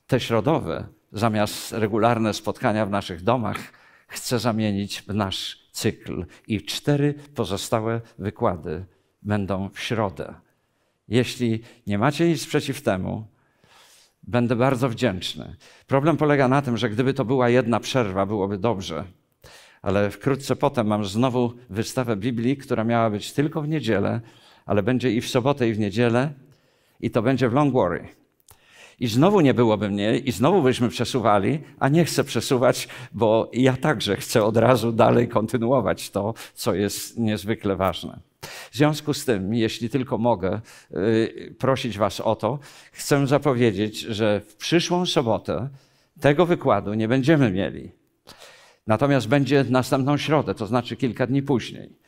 te środowe, zamiast regularne spotkania w naszych domach, chcę zamienić w nasz cykl i cztery pozostałe wykłady będą w środę. Jeśli nie macie nic przeciw temu, będę bardzo wdzięczny. Problem polega na tym, że gdyby to była jedna przerwa, byłoby dobrze. Ale wkrótce potem mam znowu wystawę Biblii, która miała być tylko w niedzielę, ale będzie i w sobotę, i w niedzielę, i to będzie w Longworry. I znowu nie byłoby mnie, i znowu byśmy przesuwali, a nie chcę przesuwać, bo ja także chcę od razu dalej kontynuować to, co jest niezwykle ważne. W związku z tym, jeśli tylko mogę y, prosić Was o to, chcę zapowiedzieć, że w przyszłą sobotę tego wykładu nie będziemy mieli. Natomiast będzie następną środę, to znaczy kilka dni później.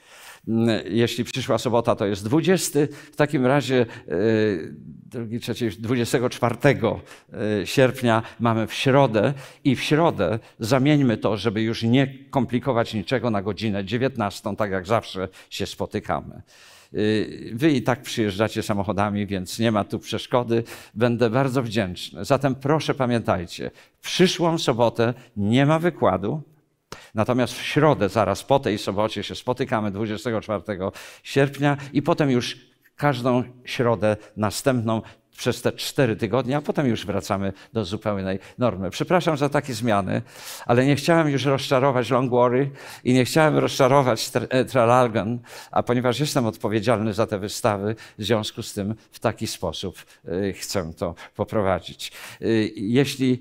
Mm, jeśli przyszła sobota to jest 20, w takim razie y, drugi, trzeci, 24 y, sierpnia mamy w środę i w środę zamieńmy to, żeby już nie komplikować niczego na godzinę 19, tak jak zawsze się spotykamy. Y, wy i tak przyjeżdżacie samochodami, więc nie ma tu przeszkody. Będę bardzo wdzięczny. Zatem proszę pamiętajcie, w przyszłą sobotę nie ma wykładu, Natomiast w środę, zaraz po tej sobocie się spotykamy 24 sierpnia i potem już każdą środę następną przez te cztery tygodnie, a potem już wracamy do zupełnej normy. Przepraszam za takie zmiany, ale nie chciałem już rozczarować Longwory i nie chciałem rozczarować e, Tralalgan, a ponieważ jestem odpowiedzialny za te wystawy, w związku z tym w taki sposób e, chcę to poprowadzić. E, jeśli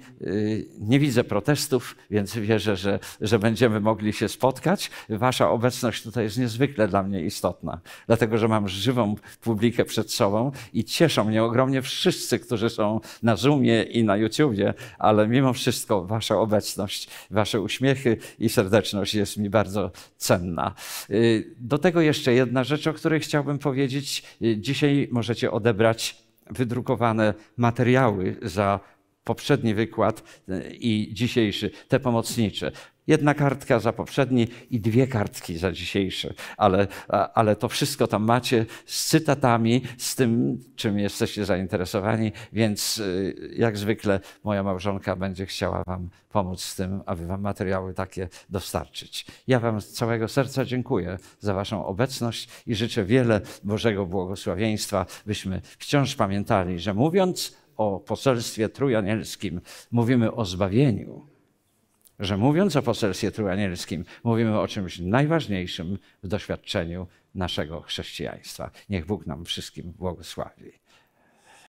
nie widzę protestów, więc wierzę, że, że będziemy mogli się spotkać, wasza obecność tutaj jest niezwykle dla mnie istotna, dlatego że mam żywą publikę przed sobą i cieszą mnie ogromnie wszyscy, którzy są na Zoomie i na YouTubie, ale mimo wszystko Wasza obecność, Wasze uśmiechy i serdeczność jest mi bardzo cenna. Y, do tego jeszcze jedna rzecz, o której chciałbym powiedzieć. Y, dzisiaj możecie odebrać wydrukowane materiały za poprzedni wykład y, i dzisiejszy, te pomocnicze. Jedna kartka za poprzedni i dwie kartki za dzisiejszy, ale, ale to wszystko tam macie z cytatami, z tym, czym jesteście zainteresowani, więc y, jak zwykle moja małżonka będzie chciała Wam pomóc z tym, aby Wam materiały takie dostarczyć. Ja Wam z całego serca dziękuję za Waszą obecność i życzę wiele Bożego błogosławieństwa, byśmy wciąż pamiętali, że mówiąc o poselstwie trójanielskim, mówimy o zbawieniu że mówiąc o poselstwie trójanielskim, mówimy o czymś najważniejszym w doświadczeniu naszego chrześcijaństwa. Niech Bóg nam wszystkim błogosławi.